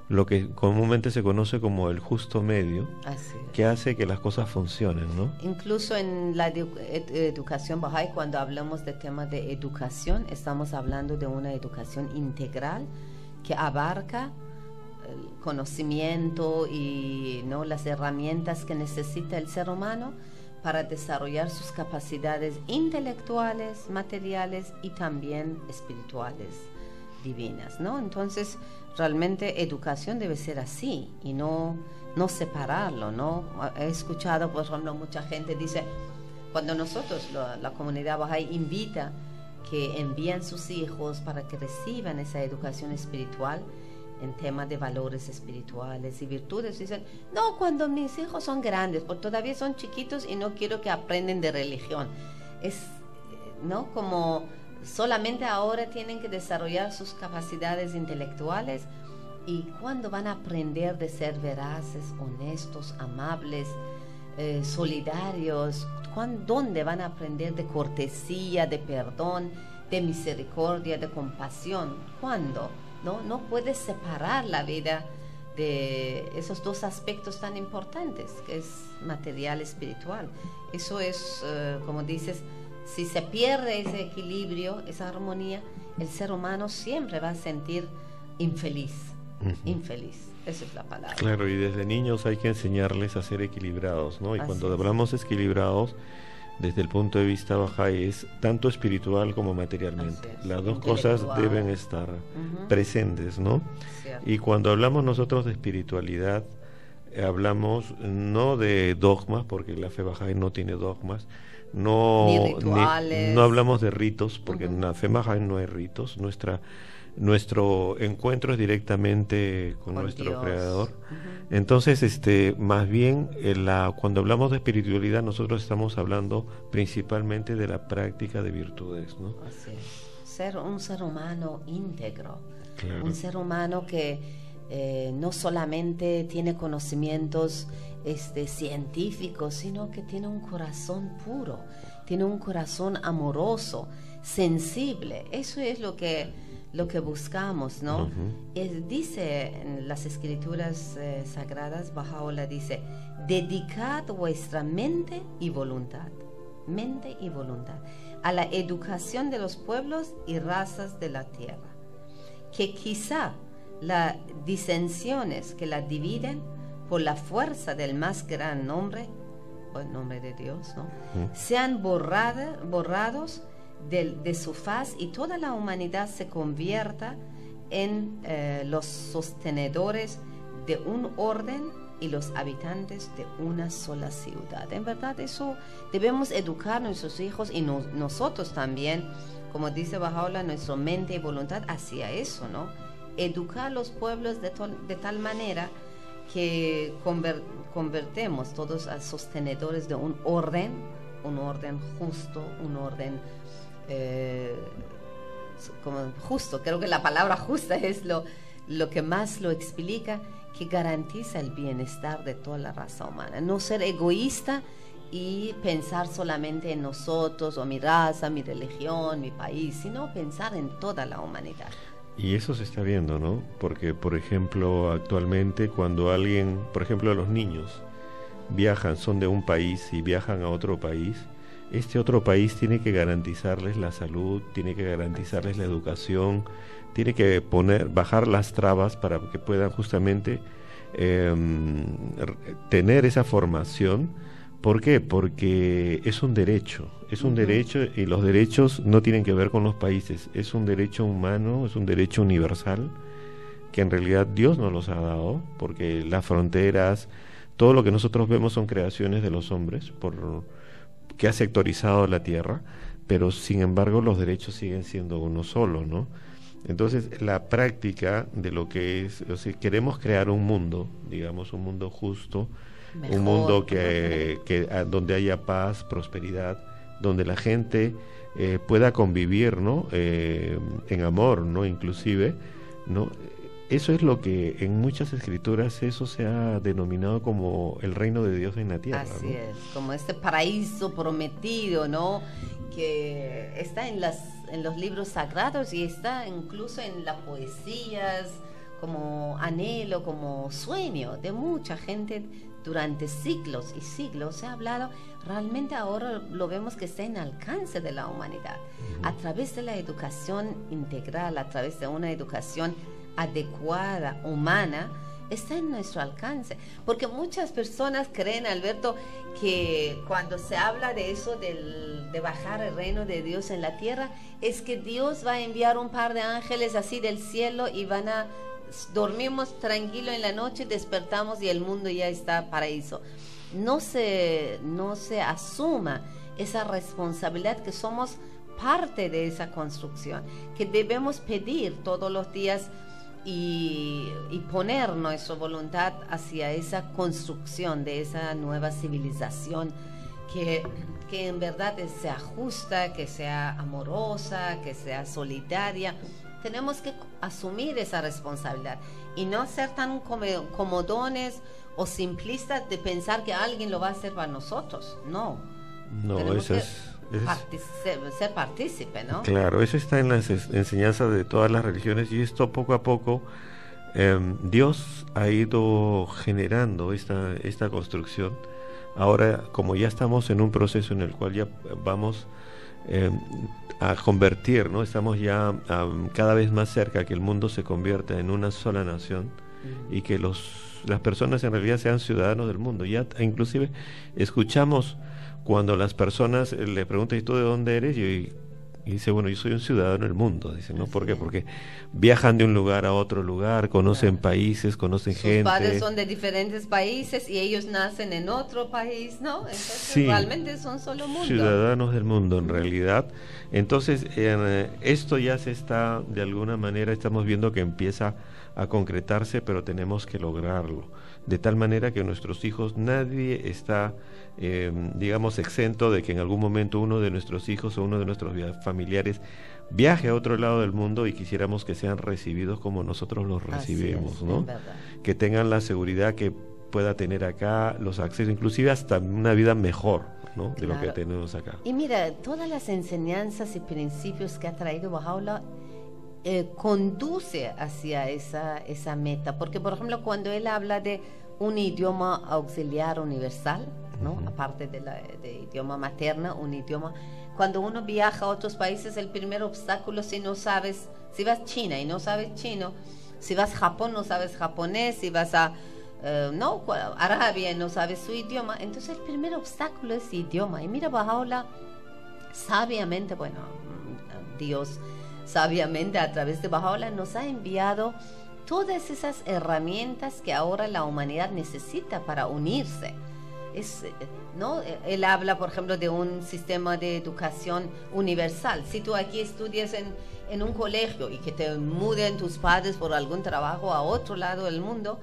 C: lo que comúnmente se conoce como el justo medio
B: Así es.
C: que hace que las cosas funcionen, ¿no?
B: Incluso en la edu- ed- educación Bahá'í, cuando hablamos de temas de educación, estamos hablando de una educación integral que abarca el conocimiento y ¿no? las herramientas que necesita el ser humano para desarrollar sus capacidades intelectuales, materiales y también espirituales divinas, ¿no? Entonces, realmente educación debe ser así y no, no separarlo, ¿no? He escuchado, por ejemplo, mucha gente dice, cuando nosotros, la, la comunidad Bahá'í, invita que envían sus hijos para que reciban esa educación espiritual en temas de valores espirituales y virtudes, dicen, no, cuando mis hijos son grandes, porque todavía son chiquitos y no quiero que aprenden de religión. Es, ¿no? Como solamente ahora tienen que desarrollar sus capacidades intelectuales y cuando van a aprender de ser veraces, honestos, amables, eh, solidarios, ¿cuán- ¿dónde van a aprender de cortesía, de perdón, de misericordia, de compasión? ¿Cuándo? No, no puedes separar la vida de esos dos aspectos tan importantes, que es material espiritual. Eso es, eh, como dices, si se pierde ese equilibrio, esa armonía, el ser humano siempre va a sentir infeliz, infeliz. Esa es la palabra.
C: Claro, y desde niños hay que enseñarles a ser equilibrados, ¿no? Y
B: Así
C: cuando hablamos equilibrados, desde el punto de vista Bahá'í es tanto espiritual como materialmente.
B: Es,
C: Las dos cosas deben estar
B: Ujú.
C: presentes, ¿no?
B: Cierto.
C: Y cuando hablamos nosotros de espiritualidad, hablamos no de dogmas, porque la fe Bahá'í no tiene dogmas, no,
B: Ni rituales.
C: no hablamos de ritos, porque en la fe Bahá'í no hay ritos. Nuestra, nuestro encuentro es directamente con,
B: Con
C: nuestro
B: Dios.
C: Creador. Entonces, este, más bien, la, cuando hablamos de espiritualidad, nosotros estamos hablando principalmente de la práctica de virtudes, ¿no?
B: Así es. Ser un ser humano íntegro,
C: Claro.
B: un ser humano que eh, no solamente tiene conocimientos este, científicos, sino que tiene un corazón puro, tiene un corazón amoroso, sensible. Eso es lo que, lo que buscamos, ¿no? Es- dice en las escrituras eh, sagradas, Bajaola dice, dedicad vuestra mente y voluntad, mente y voluntad, a la educación de los pueblos y razas de la tierra, que quizá las disensiones que la dividen por la fuerza del más gran nombre, o el nombre de Dios, ¿no? Sean borrada- borrados de, su faz y toda la humanidad se convierta en eh, los sostenedores de un orden y los habitantes de una sola ciudad. En verdad, eso debemos educar a nuestros hijos y nos- nosotros también, como dice Bajaola, nuestra mente y voluntad hacia eso, ¿no? Educar a los pueblos de, de tal manera que conver- convertemos todos a sostenedores de un orden, un orden justo, un orden eh, como justo. Creo que la palabra justa (laughs) es lo, lo que más lo explica, que garantiza el bienestar de toda la raza humana. No ser egoísta y pensar solamente en nosotros o mi raza, mi religión, mi país, sino pensar en toda la humanidad.
C: Y eso se está viendo, ¿no? Porque, por ejemplo, actualmente cuando alguien, por ejemplo, los niños viajan, son de un país y viajan a otro país, este otro país tiene que garantizarles la salud, tiene que garantizarles la educación, tiene que poner, bajar las trabas para que puedan justamente r- tener esa formación. ¿Por qué? Porque es un derecho, es un derecho y los derechos no tienen que ver con los países, es un derecho humano, es un derecho universal que en realidad Dios nos los ha dado, porque las fronteras, todo lo que nosotros vemos son creaciones de los hombres, por que ha sectorizado la tierra, pero sin embargo los derechos siguen siendo uno solo, ¿no? Entonces, la práctica de lo que es, o sea, queremos crear un mundo, digamos, un mundo justo,
B: Mejor,
C: un mundo que, que donde haya paz, prosperidad, donde la gente eh, pueda convivir, ¿no? Eh, en amor, ¿no? Inclusive, ¿no? Eso es lo que en muchas escrituras eso se ha denominado como el reino de Dios en la tierra.
B: Así
C: ¿no?
B: es, como este paraíso prometido, ¿no? Que está en, las, en los libros sagrados y está incluso en las poesías, como anhelo, como sueño de mucha gente durante siglos y siglos. Se ha hablado, realmente ahora lo vemos que está en alcance de la humanidad. A través de la educación integral, a través de una educación adecuada, humana, está en nuestro alcance. Porque muchas personas creen, Alberto, que cuando se habla de eso del- de bajar el reino de Dios en la tierra, es que Dios va a enviar un par de ángeles así del cielo y van a dormimos tranquilo en la noche, despertamos y el mundo ya está paraíso. No se, no se asuma esa responsabilidad que somos parte de esa construcción, que debemos pedir todos los días y, y poner nuestra voluntad hacia esa construcción de esa nueva civilización que, que en verdad sea justa, que sea amorosa, que sea solidaria. Tenemos que asumir esa responsabilidad y no ser tan comodones o simplistas de pensar que alguien lo va a hacer para nosotros. No.
C: No,
B: Tenemos
C: eso
B: que
C: es,
B: ser, partícipe, ¿no?
C: Claro, eso está en las es- enseñanzas de todas las religiones y esto poco a poco em, Dios ha ido generando esta, esta construcción. Ahora, como ya estamos en un proceso en el cual ya vamos em, a convertir, ¿no? Estamos ya cada vez más cerca que el mundo se convierta en una sola nación y que los las personas en realidad sean ciudadanos del mundo. Ya inclusive escuchamos cuando las personas eh, le preguntan, ¿y tú de dónde eres? Y, y dice, bueno, yo soy un ciudadano del mundo. Dice, ¿no? ¿Por qué? Porque viajan de un lugar a otro lugar, conocen países, conocen
B: Sus
C: gente.
B: padres son de diferentes países y ellos nacen en otro país, ¿no? Entonces
C: Sí.
B: realmente es un solo mundo.
C: ciudadanos del mundo en realidad. Entonces, eh, esto ya se está, de alguna manera, estamos viendo que empieza a concretarse, pero tenemos que lograrlo. De tal manera que nuestros hijos, nadie está, eh, digamos, exento de que en algún momento uno de nuestros hijos o uno de nuestros familiares viaje a otro lado del mundo y quisiéramos que sean recibidos como nosotros los
B: es,
C: recibimos, ¿no? que tengan la seguridad que pueda tener acá, los accesos, inclusive hasta una vida mejor ¿no? de lo que tenemos acá.
B: Y mira, todas las enseñanzas y principios que ha traído Bajaola eh, conduce hacia esa, esa meta. Porque, por ejemplo, cuando él habla de un idioma auxiliar universal, ¿no? aparte de, la, de idioma materna, un idioma... Cuando uno viaja a otros países, el primer obstáculo, si no sabes, si vas a China y no sabes chino, si vas a Japón no sabes japonés, si vas a eh, no, Arabia y no sabes su idioma, entonces el primer obstáculo es idioma. Y mira, Bajaola sabiamente, bueno, mm, Dios sabiamente a través de Bajaola nos ha enviado todas esas herramientas que ahora la humanidad necesita para unirse. Eh, ¿no? Él habla, por ejemplo, de un sistema de educación universal. Si tú aquí estudias en, en un colegio y que te muden tus padres por algún trabajo a otro lado del mundo,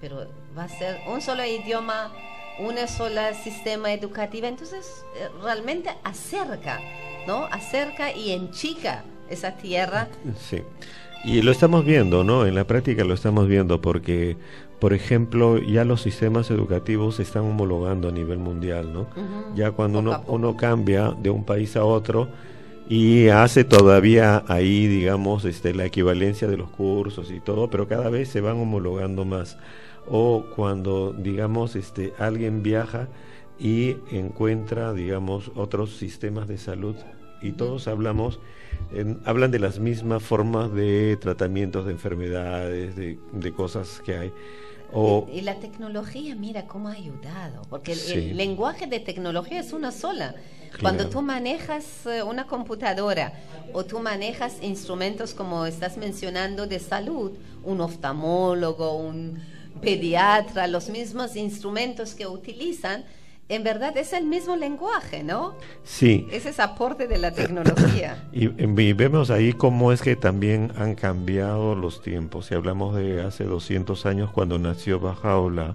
B: pero va a ser un solo idioma, una sola sistema educativo, entonces eh, realmente acerca, ¿no? Acerca y enchica esa tierra.
C: Sí. Y lo estamos viendo, ¿no? En la práctica lo estamos viendo porque, por ejemplo, ya los sistemas educativos se están homologando a nivel mundial, ¿no? Ya cuando uno, uno cambia de un país a otro y hace todavía ahí, digamos, este, la equivalencia de los cursos y todo, pero cada vez se van homologando más. O cuando, digamos, este, alguien viaja y encuentra, digamos, otros sistemas de salud y todos hablamos, hablan de las mismas formas de tratamientos de enfermedades, de, de cosas que hay. O,
B: Y la tecnología, mira cómo ha ayudado, porque el, el
C: Sí.
B: lenguaje de tecnología es una sola. Cuando
C: Claro.
B: tú manejas eh, una computadora o tú manejas instrumentos como estás mencionando de salud, un oftalmólogo, un pediatra, los mismos instrumentos que utilizan, en verdad es el mismo lenguaje, ¿no?
C: sí,
B: Ese es aporte de la tecnología. (coughs)
C: Y, y vemos ahí cómo es que también han cambiado los tiempos. Si hablamos de hace 200 años cuando nació Bajaola,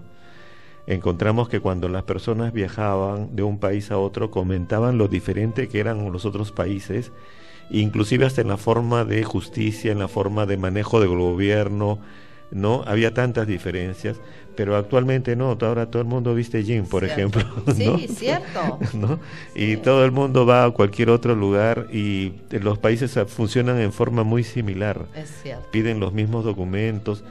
C: encontramos que cuando las personas viajaban de un país a otro comentaban lo diferente que eran los otros países, inclusive hasta en la forma de justicia, en la forma de manejo del gobierno, ¿no? Había tantas diferencias, pero actualmente no, ahora todo el mundo viste jean, por
B: Cierto.
C: ejemplo. (laughs)
B: Sí,
C: ¿no?
B: cierto. (laughs)
C: ¿no? Y todo el mundo va a cualquier otro lugar y los países ah, funcionan en forma muy similar.
B: Es cierto.
C: Piden los mismos documentos.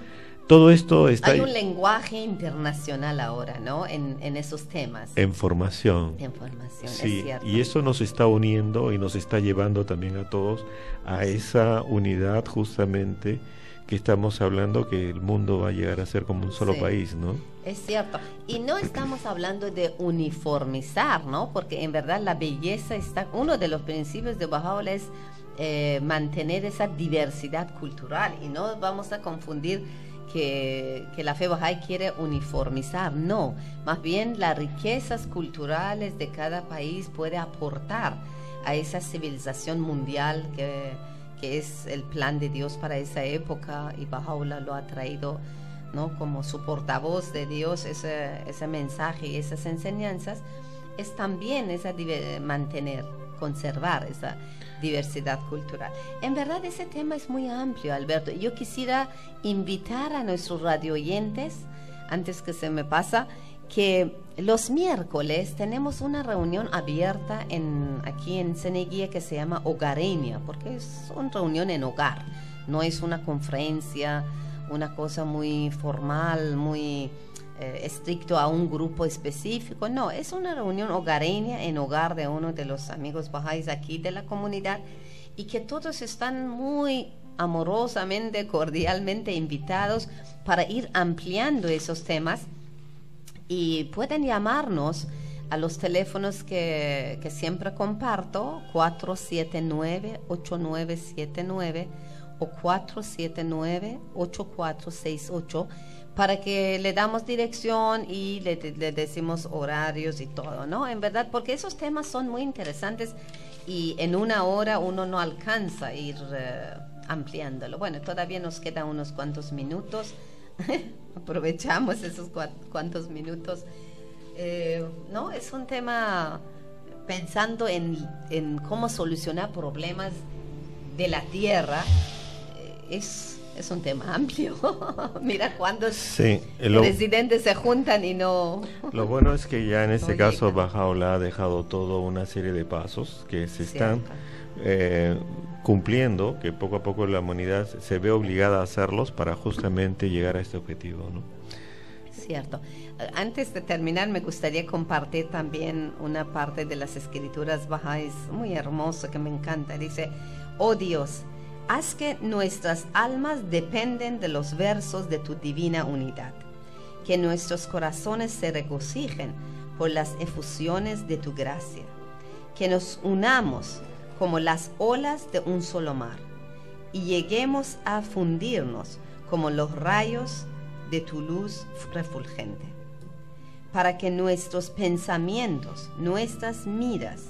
C: Todo esto está
B: Hay un lenguaje internacional ahora, ¿no? En, en esos temas
C: en formación.
B: de información,
C: Sí,
B: es cierto.
C: y eso nos está uniendo y nos está llevando también a todos a esa unidad justamente que estamos hablando que el mundo va a llegar a ser como un solo
B: Sí.
C: país, ¿no?
B: Es cierto. Y no estamos hablando de uniformizar, ¿no? Porque en verdad la belleza está, uno de los principios de Bahá'u'lláh es eh, mantener esa diversidad cultural y no vamos a confundir que, que la fe Bahá'í quiere uniformizar, no. Más bien las riquezas culturales de cada país puede aportar a esa civilización mundial que, que es el plan de Dios para esa época y Bahá'u'lláh lo ha traído ¿no? como su portavoz de Dios, ese, ese mensaje y esas enseñanzas, es también esa mantener, conservar esa diversidad cultural. En verdad ese tema es muy amplio, Alberto. Yo quisiera invitar a nuestros radioyentes, antes que se me pasa, que los miércoles tenemos una reunión abierta en, aquí en Ceneguía que se llama Hogareña, porque es una reunión en hogar, no es una conferencia, una cosa muy formal, muy eh, estricto a un grupo específico, no, es una reunión hogareña en hogar de uno de los amigos bajáis aquí de la comunidad y que todos están muy amorosamente, cordialmente invitados para ir ampliando esos temas y pueden llamarnos a los teléfonos que, que siempre comparto, 479-8979 o 479-8468, para que le damos dirección y le, le decimos horarios y todo, ¿no? En verdad, porque esos temas son muy interesantes y en una hora uno no alcanza a ir eh, ampliándolo. Bueno, todavía nos quedan unos cuantos minutos. (laughs) Aprovechamos esos cua- cuantos minutos. Eh, no, es un tema pensando en, en cómo solucionar problemas de la tierra. eh, es, es un tema amplio. (laughs) Mira cuántos
C: Sí, lo,
B: presidentes se juntan y no... (laughs)
C: lo bueno es que ya en este
B: No
C: caso. Bajaola ha dejado toda una serie de pasos que se están eh, cumpliendo, que poco a poco la humanidad se ve obligada a hacerlos para justamente llegar a este objetivo, ¿no?
B: Cierto. Antes de terminar, me gustaría compartir también una parte de las escrituras bajáis muy hermoso que me encanta. Dice, oh Dios, haz que nuestras almas dependen de los versos de tu divina unidad, que nuestros corazones se regocijen por las efusiones de tu gracia, que nos unamos como las olas de un solo mar y lleguemos a fundirnos como los rayos de tu luz refulgente, para que nuestros pensamientos, nuestras miras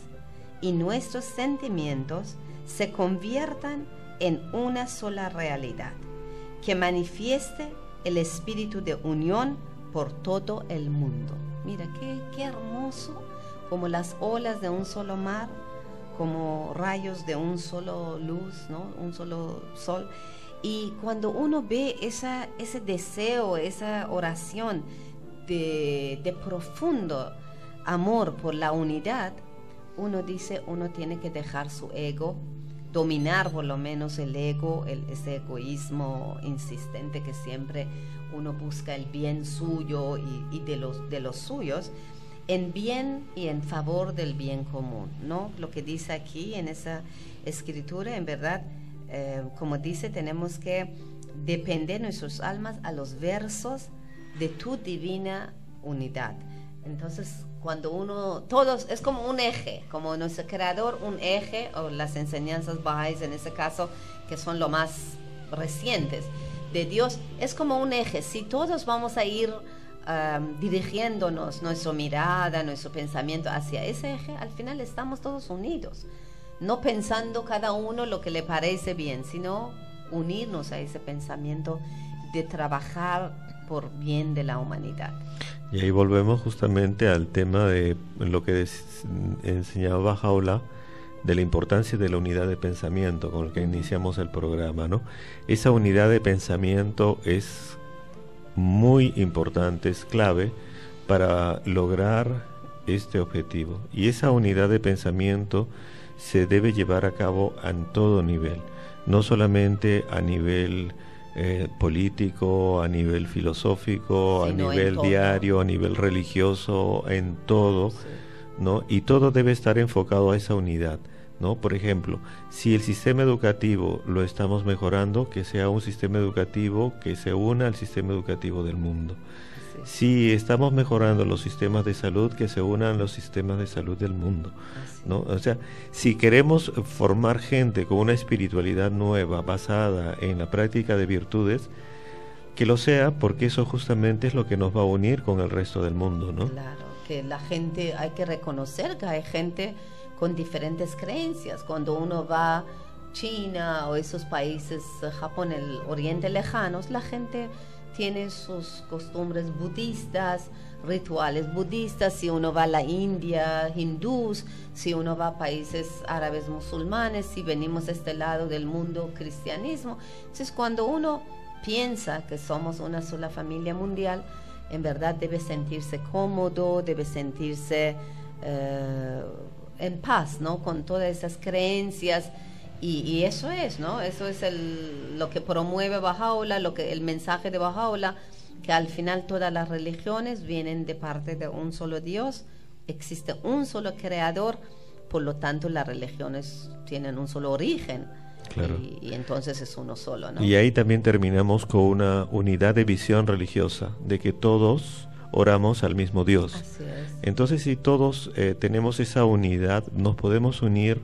B: y nuestros sentimientos se conviertan en una sola realidad, que manifieste el espíritu de unión por todo el mundo. Mira, qué, qué hermoso, como las olas de un solo mar, como rayos de un solo luz, ¿no? Un solo sol. Y cuando uno ve ese deseo, esa oración de, profundo amor por la unidad, uno dice, uno tiene que dejar su ego, dominar por lo menos el ego, el, ese egoísmo insistente que siempre uno busca el bien suyo y, de los suyos, en bien y en favor del bien común, ¿no? Lo que dice aquí en esa escritura, en verdad, eh, como dice, tenemos que depender nuestras almas a los versos de tu divina unidad. Entonces, cuando uno, todos, es como un eje, como nuestro creador, un eje, o las enseñanzas Bahá'ís en ese caso, que son lo más recientes de Dios, es como un eje. Si todos vamos a ir dirigiéndonos nuestra mirada, nuestro pensamiento hacia ese eje, al final estamos todos unidos. No pensando cada uno lo que le parece bien, sino unirnos a ese pensamiento de trabajar por bien de la humanidad.
C: Y ahí volvemos justamente al tema de lo que enseñaba Bajaola, de la importancia de la unidad de pensamiento con el que iniciamos el programa, ¿no? Esa unidad de pensamiento es muy importante, es clave para lograr este objetivo. Y esa unidad de pensamiento se debe llevar a cabo en todo nivel, no solamente a nivel eh, político, a nivel filosófico,
B: Sino
C: a nivel diario, a nivel religioso, en todo, ¿no? Y todo debe estar enfocado a esa unidad, ¿no? Por ejemplo, si el sistema educativo lo estamos mejorando, que sea un sistema educativo que se una al sistema educativo del mundo. Si estamos mejorando los sistemas de salud, que se unan los sistemas de salud del mundo. ¿no? O sea, si queremos formar gente con una espiritualidad nueva basada en la práctica de virtudes, que lo sea, porque eso justamente es lo que nos va a unir con el resto del mundo, ¿no?
B: Claro, que la gente, hay que reconocer que hay gente con diferentes creencias. Cuando uno va a China o esos países, eh, Japón, el Oriente lejanos, la gente tiene sus costumbres budistas, rituales budistas. Si uno va a la India, hindús, si uno va a países árabes musulmanes, si venimos a este lado del mundo cristianismo. Entonces, cuando uno piensa que somos una sola familia mundial, en verdad debe sentirse cómodo, debe sentirse eh, en paz, ¿no? Con todas esas creencias. Y, y eso es, ¿no? Eso es el, lo que promueve Bajaola, lo que, el mensaje de Bajaola, que al final todas las religiones vienen de parte de un solo Dios, existe un solo creador, por lo tanto las religiones tienen un solo origen.
C: Claro.
B: Y, y entonces es uno solo, ¿no?
C: Y ahí también terminamos con una unidad de visión religiosa, de que todos oramos al mismo Dios.
B: Así es.
C: Entonces, si todos eh, tenemos esa unidad, nos podemos unir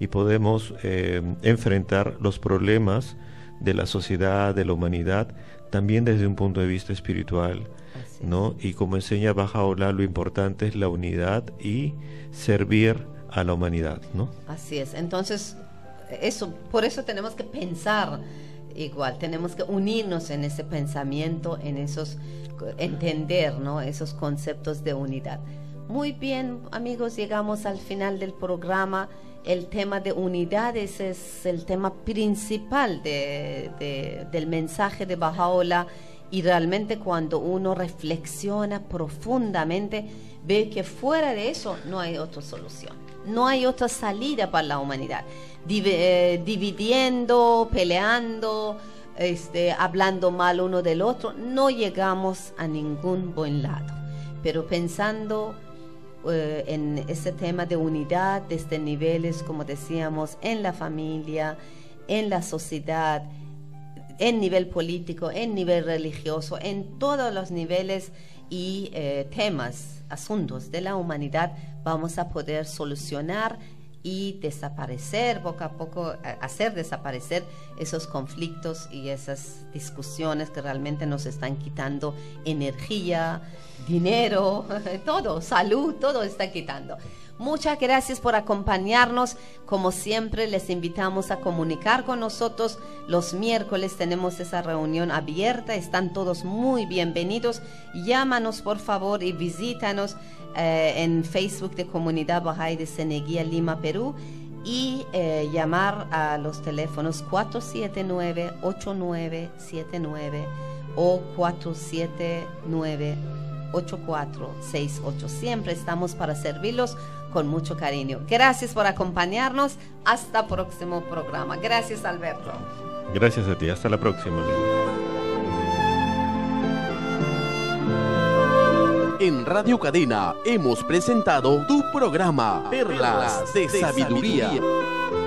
C: y podemos eh, enfrentar los problemas de la sociedad, de la humanidad, también desde un punto de vista espiritual.
B: Así
C: ¿no? Y como enseña Bajaola, lo importante es la unidad y servir a la humanidad, ¿no?
B: Así es. Entonces, eso, por eso tenemos que pensar igual, tenemos que unirnos en ese pensamiento, en esos, entender, ¿no? Esos conceptos de unidad. Muy bien, amigos, llegamos al final del programa. El tema de unidad ese es el tema principal de- de- del mensaje de Bajaola y realmente cuando uno reflexiona profundamente ve que fuera de eso no hay otra solución, no hay otra salida para la humanidad. Eh, dividiendo, peleando, este, hablando mal uno del otro, no llegamos a ningún buen lado. Pero pensando eh, en ese tema de unidad desde niveles, como decíamos, en la familia, en la sociedad, en nivel político, en nivel religioso, en todos los niveles y eh, temas, asuntos de la humanidad, vamos a poder solucionar y desaparecer poco a poco, eh, hacer desaparecer esos conflictos y esas discusiones que realmente nos están quitando energía, dinero, (laughs) todo, salud, todo está quitando. Muchas gracias por acompañarnos. Como siempre, les invitamos a comunicar con nosotros. Los miércoles tenemos esa reunión abierta. Están todos muy bienvenidos. Llámanos, por favor, y visítanos eh, en Facebook de Comunidad Bahá'í de Seneguía, Lima, Perú. Y eh, llamar a los teléfonos 479-8979 o 479 8468. Siempre estamos para servirlos con mucho cariño. Gracias por acompañarnos. Hasta próximo programa. Gracias, Alberto.
C: Gracias a ti, hasta la próxima.
A: En Radio Cadena hemos presentado tu programa Perlas de Sabiduría.